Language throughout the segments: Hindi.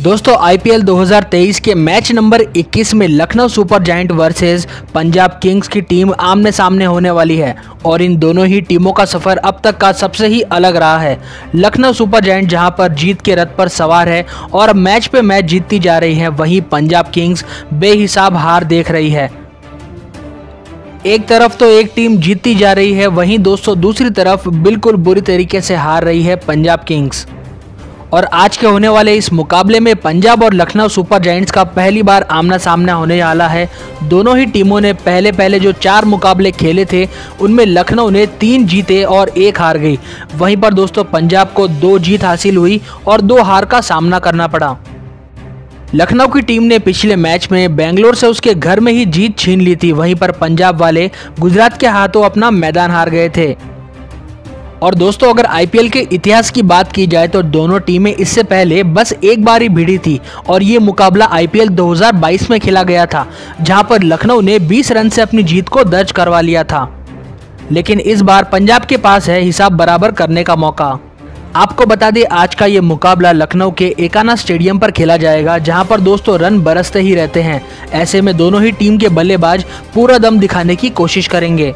दोस्तों आईपीएल 2023 के मैच नंबर 21 में Lucknow super giant versus Punjab kings की टीम आमने सामने होने वाली है और इन दोनों ही टीमों का सफ़र अब तक का सबसे ही अलग रहा है। लखनऊ सुपर जायंट जहाँ पर जीत के रथ पर सवार है और मैच पे मैच जीतती जा रही है, वहीं पंजाब किंग्स बेहिसाब हार देख रही है। एक तरफ़ तो एक टीम जीतती जा रही है, वहीं दोस्तों दूसरी तरफ़ बिल्कुल बुरी तरीके से हार रही है पंजाब किंग्स। और आज के होने वाले इस मुकाबले में पंजाब और लखनऊ सुपर जायंट्स का पहली बार आमना सामना होने वाला है। दोनों ही टीमों ने पहले पहले जो चार मुकाबले खेले थे, उनमें लखनऊ ने तीन जीते और एक हार गई। वहीं पर दोस्तों, पंजाब को दो जीत हासिल हुई और दो हार का सामना करना पड़ा। लखनऊ की टीम ने पिछले मैच में बेंगलोर से उसके घर में ही जीत छीन ली थी। वहीं पर पंजाब वाले गुजरात के हाथों अपना मैदान हार गए थे। और दोस्तों, अगर आईपीएल के इतिहास की बात की जाए तो दोनों टीमें इससे पहले बस एक बार ही भिड़ी थी और ये मुकाबला आईपीएल 2022 में खेला गया था, जहाँ पर लखनऊ ने 20 रन से अपनी जीत को दर्ज करवा लिया था। लेकिन इस बार पंजाब के पास है हिसाब बराबर करने का मौका। आपको बता दें, आज का ये मुकाबला लखनऊ के एकाना स्टेडियम पर खेला जाएगा, जहाँ पर दोस्तों रन बरसते ही रहते हैं। ऐसे में दोनों ही टीम के बल्लेबाज पूरा दम दिखाने की कोशिश करेंगे।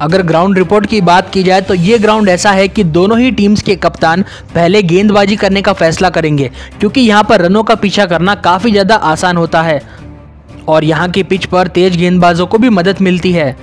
अगर ग्राउंड रिपोर्ट की बात की जाए तो ये ग्राउंड ऐसा है कि दोनों ही टीम्स के कप्तान पहले गेंदबाजी करने का फैसला करेंगे, क्योंकि यहाँ पर रनों का पीछा करना काफ़ी ज़्यादा आसान होता है। और यहाँ की पिच पर तेज गेंदबाजों को भी मदद मिलती है।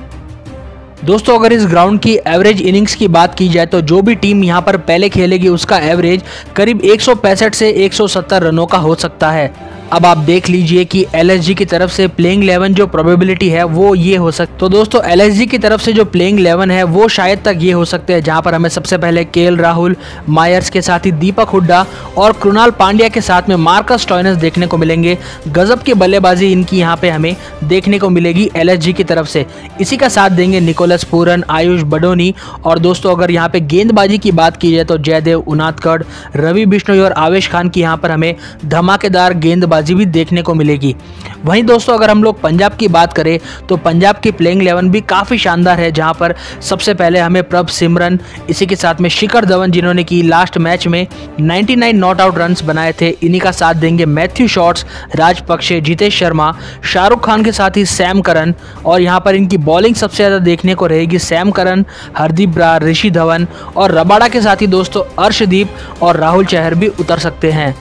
दोस्तों, अगर इस ग्राउंड की एवरेज इनिंग्स की बात की जाए तो जो भी टीम यहाँ पर पहले खेलेगी उसका एवरेज करीब एक सौ पैंसठ से 170 रनों का हो सकता है। अब आप देख लीजिए कि एलएसजी की तरफ़ से प्लेइंग इलेवन जो प्रोबेबिलिटी है, वो ये हो सकता तो दोस्तों एल की तरफ़ से जो प्लेइंग इलेवन है, वो शायद तक ये हो सकते हैं, जहाँ पर हमें सबसे पहले के राहुल मायर्स के साथ ही दीपक हुड्डा और कृणाल पांड्या के साथ में मार्कस टॉयनस देखने को मिलेंगे। गजब की बल्लेबाजी इनकी यहाँ पे हमें देखने को मिलेगी एल की तरफ़ से। इसी का साथ देंगे निकोलस पूरन आयुष बडोनी और दोस्तों, अगर यहाँ पे गेंदबाजी की बात की जाए तो जयदेव उनादकड़, रवि बिश्नोई और आवेश खान की यहाँ पर हमें धमाकेदार गेंदबाजी गेंदबाजी भी देखने को मिलेगी। वहीं दोस्तों, अगर हम लोग पंजाब की बात करें तो पंजाब की प्लेइंग इलेवन भी काफ़ी शानदार है, जहाँ पर सबसे पहले हमें प्रभ सिमरन, इसी के साथ में शिखर धवन जिन्होंने की लास्ट मैच में 99 नॉट आउट रन बनाए थे। इन्हीं का साथ देंगे मैथ्यू शॉर्ट्स, राजपक्षे जितेश शर्मा, शाहरुख खान के साथ ही सैम करन और यहाँ पर इनकी बॉलिंग सबसे ज़्यादा देखने को रहेगी सैम करन हरदीप ब्रार ऋषि धवन, और रबाड़ा के साथ ही दोस्तों अर्शदीप और राहुल चहर भी उतर सकते हैं।